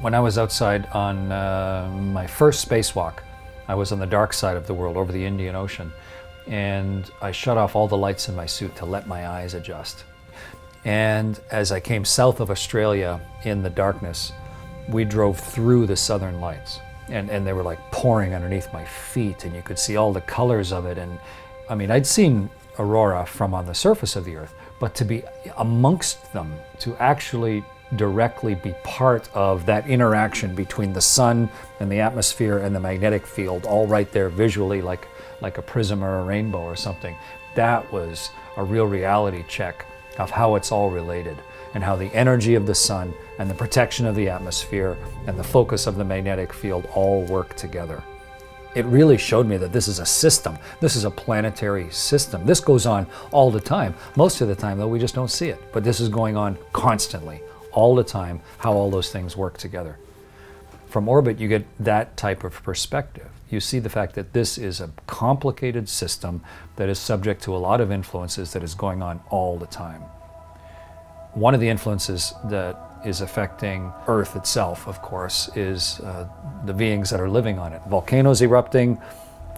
When I was outside on uh, my first spacewalk, I was on the dark side of the world over the Indian Ocean, and I shut off all the lights in my suit to let my eyes adjust. And as I came south of Australia in the darkness, we drove through the southern lights and, and they were like pouring underneath my feet and you could see all the colors of it and i mean i'd seen aurora from on the surface of the earth but to be amongst them to actually directly be part of that interaction between the sun and the atmosphere and the magnetic field all right there visually like like a prism or a rainbow or something that was a real reality check of how it's all related and how the energy of the sun and the protection of the atmosphere and the focus of the magnetic field all work together. It really showed me that this is a system. This is a planetary system. This goes on all the time. Most of the time, though, we just don't see it. But this is going on constantly, all the time, how all those things work together. From orbit, you get that type of perspective. You see the fact that this is a complicated system that is subject to a lot of influences that is going on all the time. One of the influences that is affecting Earth itself, of course, is uh, the beings that are living on it. Volcanoes erupting,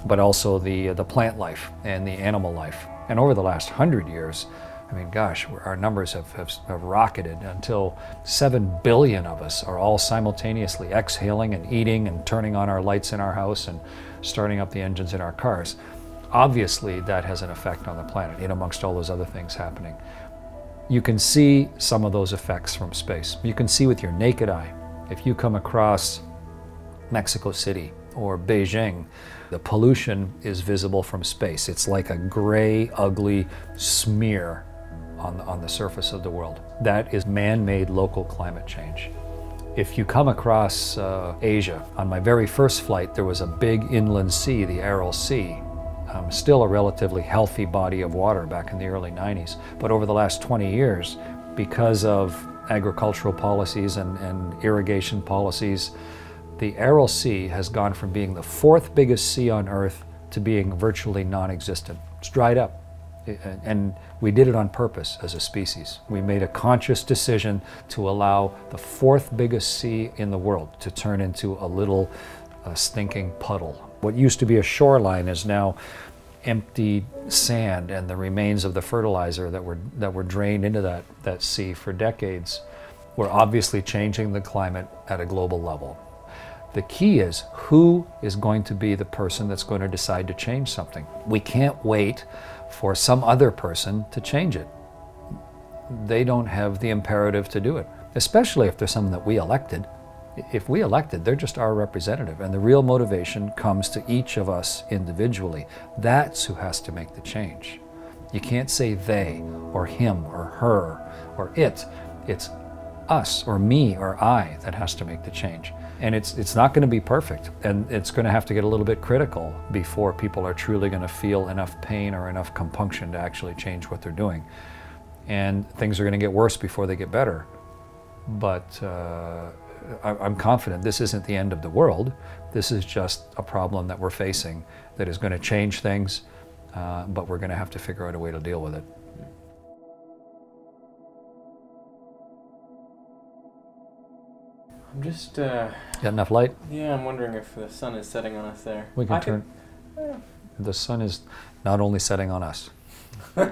but also the, uh, the plant life and the animal life. And over the last hundred years, I mean, gosh, our numbers have, have, have, rocketed until 7 billion of us are all simultaneously exhaling and eating and turning on our lights in our house and starting up the engines in our cars. Obviously, that has an effect on the planet, in amongst all those other things happening. You can see some of those effects from space. You can see with your naked eye. If you come across Mexico City or Beijing, the pollution is visible from space. It's like a gray, ugly smear on the, on the surface of the world. That is man-made local climate change. If you come across uh, Asia, on my very first flight, there was a big inland sea, the Aral Sea, um, still a relatively healthy body of water back in the early 90s. But over the last 20 years, because of agricultural policies and, and irrigation policies, the Aral Sea has gone from being the fourth biggest sea on Earth to being virtually non-existent. It's dried up. And we did it on purpose as a species. We made a conscious decision to allow the fourth biggest sea in the world to turn into a little uh, stinking puddle what used to be a shoreline is now empty sand and the remains of the fertilizer that were, that were drained into that, that sea for decades. We're obviously changing the climate at a global level. The key is who is going to be the person that's going to decide to change something. We can't wait for some other person to change it. They don't have the imperative to do it, especially if there's someone that we elected if we elected, they're just our representative. And the real motivation comes to each of us individually. That's who has to make the change. You can't say they or him or her or it. It's us or me or I that has to make the change. And it's, it's not going to be perfect. And it's going to have to get a little bit critical before people are truly going to feel enough pain or enough compunction to actually change what they're doing. And things are going to get worse before they get better. But uh, I'm confident this isn't the end of the world. This is just a problem that we're facing that is going to change things, uh, but we're going to have to figure out a way to deal with it. I'm just. Uh, Got enough light? Yeah, I'm wondering if the sun is setting on us there. We can I turn. Could, yeah. The sun is not only setting on us.